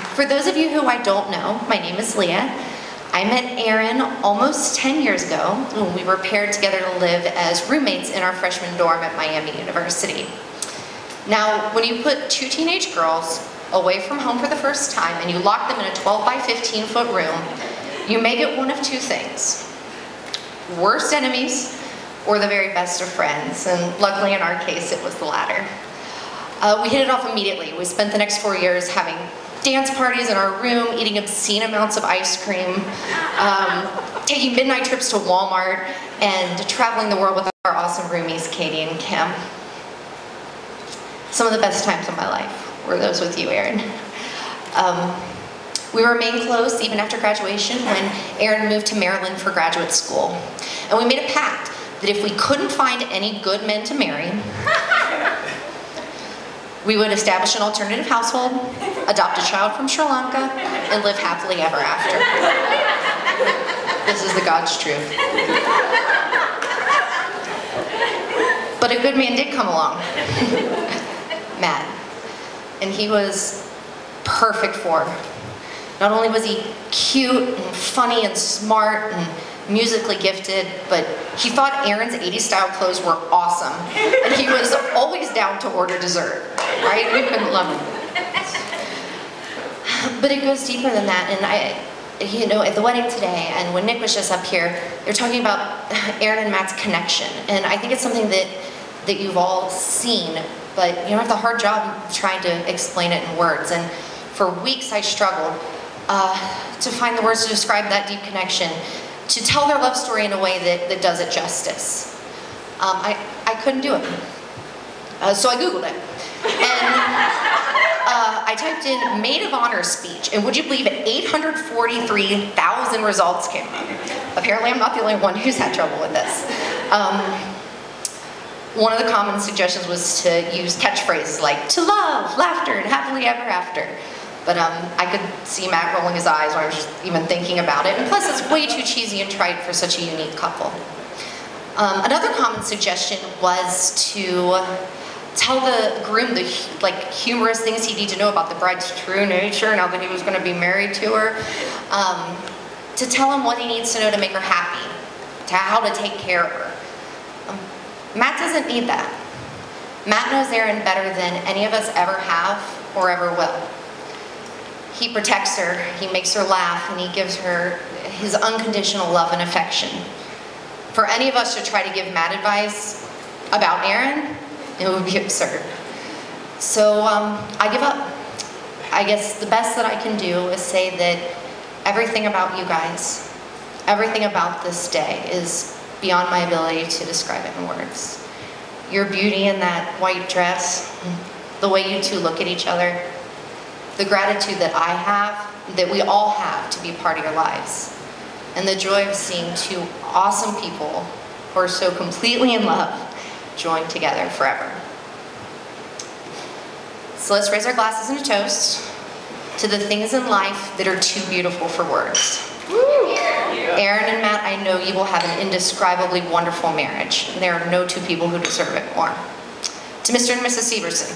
for those of you who I don't know, my name is Leah. I met Erin almost 10 years ago when we were paired together to live as roommates in our freshman dorm at Miami University. Now, when you put two teenage girls away from home for the first time and you lock them in a 12 by 15 foot room, you may get one of two things. Worst enemies or the very best of friends, and luckily in our case it was the latter. Uh, we hit it off immediately. We spent the next four years having dance parties in our room, eating obscene amounts of ice cream, um, taking midnight trips to Walmart, and traveling the world with our awesome roomies, Katie and Kim. Some of the best times of my life were those with you, Erin. Um, we remained close even after graduation when Erin moved to Maryland for graduate school. And we made a pact that if we couldn't find any good men to marry, we would establish an alternative household, adopt a child from Sri Lanka, and live happily ever after. This is the God's truth. But a good man did come along, Matt, and he was perfect for her. Not only was he cute and funny and smart and musically gifted, but he thought Erin's 80s style clothes were awesome. And he was down to order dessert, right? We couldn't love him. But it goes deeper than that, and I, you know, at the wedding today, and when Nick was just up here, they're talking about Erin and Matt's connection, and I think it's something that, that you've all seen, but you know, have the hard job trying to explain it in words, and for weeks I struggled uh, to find the words to describe that deep connection, to tell their love story in a way that, that does it justice. Um, I, I couldn't do it. Uh, so I Googled it. And uh, I typed in maid of honor speech, and would you believe it, 843,000 results came up. Apparently I'm not the only one who's had trouble with this. Um, one of the common suggestions was to use catchphrases like, to love, laughter, and happily ever after. But um, I could see Matt rolling his eyes when I was just even thinking about it. And plus, it's way too cheesy and trite for such a unique couple. Um, another common suggestion was to tell the groom the like humorous things he'd need to know about the bride's true nature now that he was going to be married to her. Um, to tell him what he needs to know to make her happy, to how to take care of her. Um, Matt doesn't need that. Matt knows Erin better than any of us ever have or ever will. He protects her, he makes her laugh, and he gives her his unconditional love and affection. For any of us to try to give Matt advice about Erin, it would be absurd. So um, I give up. I guess the best that I can do is say that everything about you guys, everything about this day is beyond my ability to describe it in words. Your beauty in that white dress, the way you two look at each other, the gratitude that I have, that we all have to be part of your lives, and the joy of seeing two awesome people who are so completely in love join together forever. So let's raise our glasses in a toast to the things in life that are too beautiful for words. Erin and Matt, I know you will have an indescribably wonderful marriage. There are no two people who deserve it more. To Mr. and Mrs. Severson,